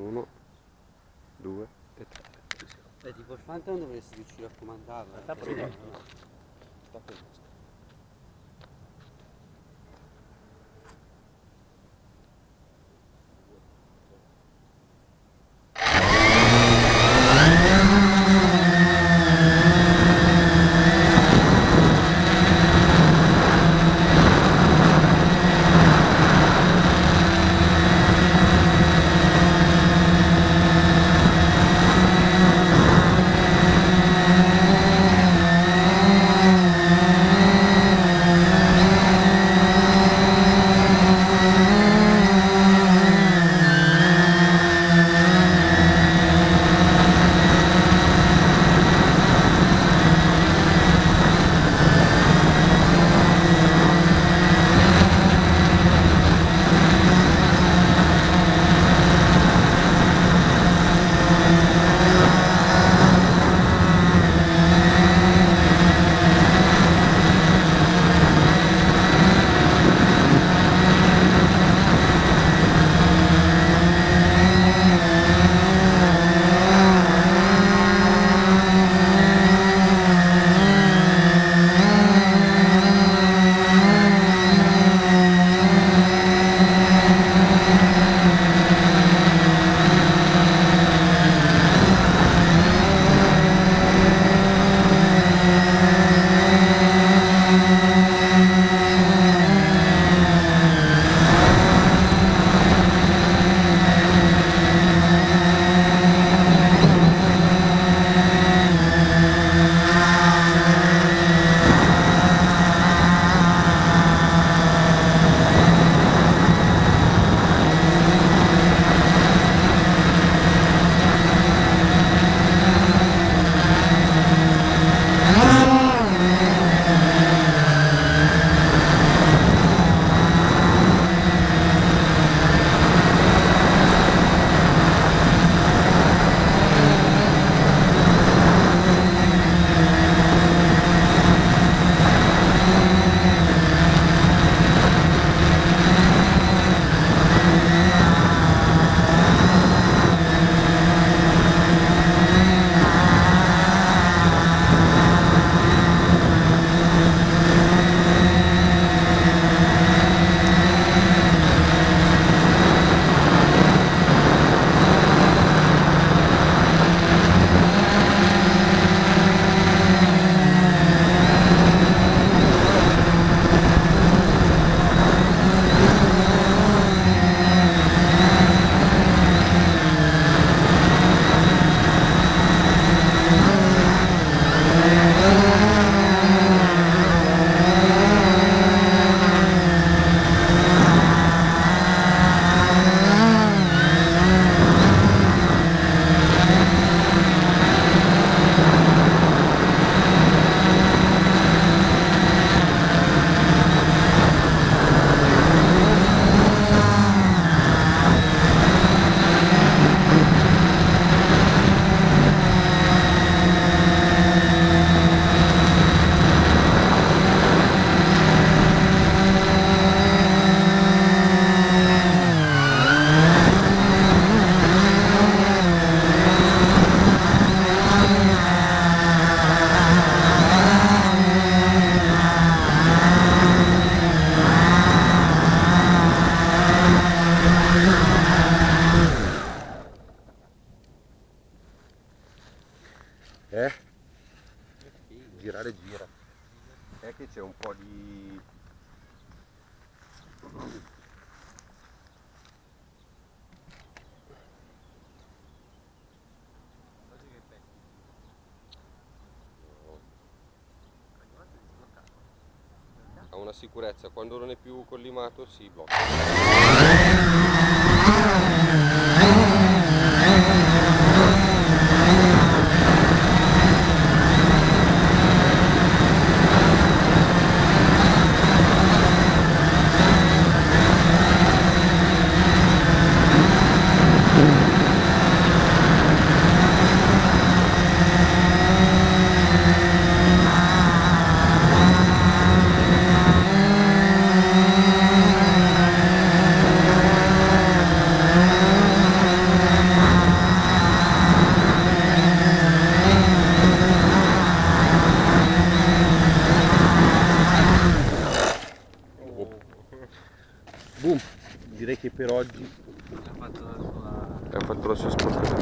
Uno, due e tre. Ci siamo. Beh, tipo il Fanta non dovresti riuscire a comandarla. Sta per- Sta fermo. Eh? Girare gira. È che c'è un po' di... Ha una sicurezza, quando non è più collimato si blocca. Boom, direi che per oggi Ha fatto la sua... ha fatto la sua sporcata.